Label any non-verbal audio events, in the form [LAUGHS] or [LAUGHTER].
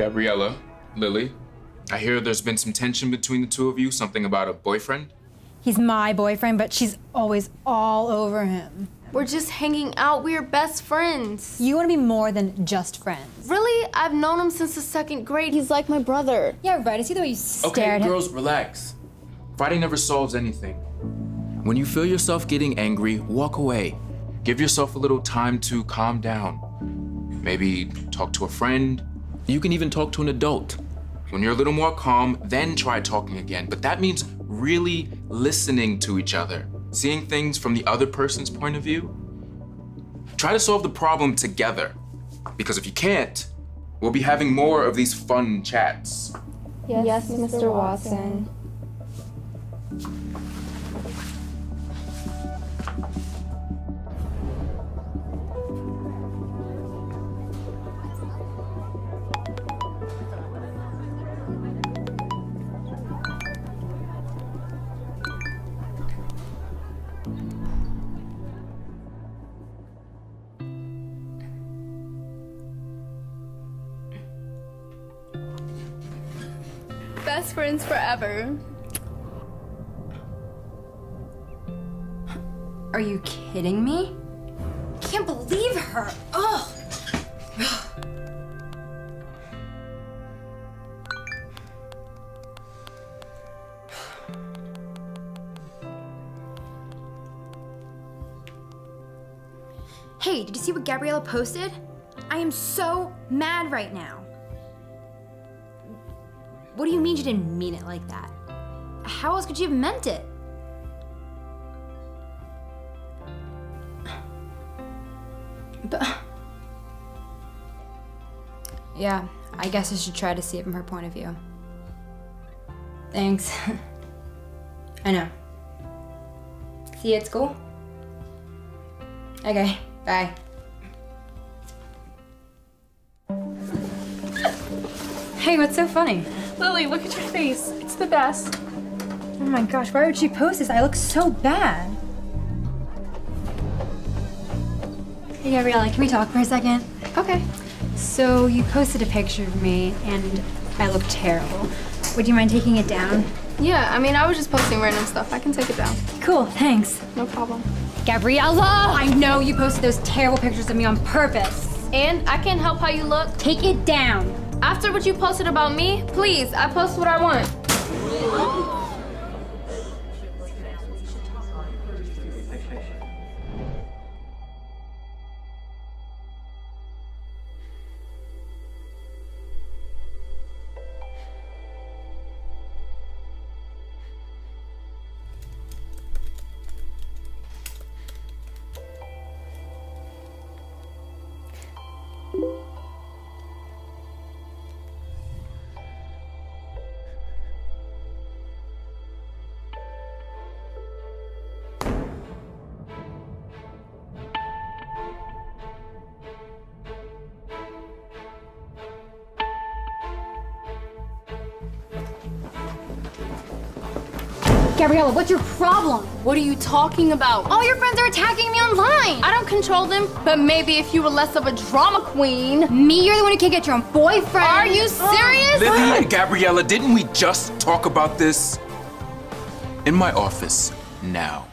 Gabriela, Lily, I hear there's been some tension between the two of you, something about a boyfriend. He's my boyfriend, but she's always all over him. We're just hanging out. We're best friends. You want to be more than just friends. Really? I've known him since the second grade. He's like my brother. Yeah, right. I see the way you stare Okay, at him. girls, relax. Fighting never solves anything. When you feel yourself getting angry, walk away. Give yourself a little time to calm down. Maybe talk to a friend. You can even talk to an adult. When you're a little more calm, then try talking again. But that means really listening to each other, seeing things from the other person's point of view. Try to solve the problem together. Because if you can't, we'll be having more of these fun chats. Yes, yes Mr. Watson. Best friends forever. Are you kidding me? Can't believe her. Oh. Hey, did you see what Gabriela posted? I am so mad right now. What do you mean she didn't mean it like that? How else could she have meant it? But. Yeah, I guess I should try to see it from her point of view. Thanks. [LAUGHS] I know. See you at school? Okay, bye. Hey, what's so funny? Lily, look at your face. It's the best. Oh my gosh, why would she post this? I look so bad. Hey, Gabriela, can we talk for a second? Okay. So, you posted a picture of me, and I look terrible. Would you mind taking it down? Yeah, I mean, I was just posting random stuff. I can take it down. Cool, thanks. No problem. Gabriela! I know you posted those terrible pictures of me on purpose. And I can't help how you look. Take it down. After what you posted about me, please, I post what I want. Gabriela, what's your problem? What are you talking about? All your friends are attacking me online. I don't control them, but maybe if you were less of a drama queen. Me, you're the one who can't get your own boyfriend. Are you oh. serious? Lily and Gabriela, didn't we just talk about this? In my office, now.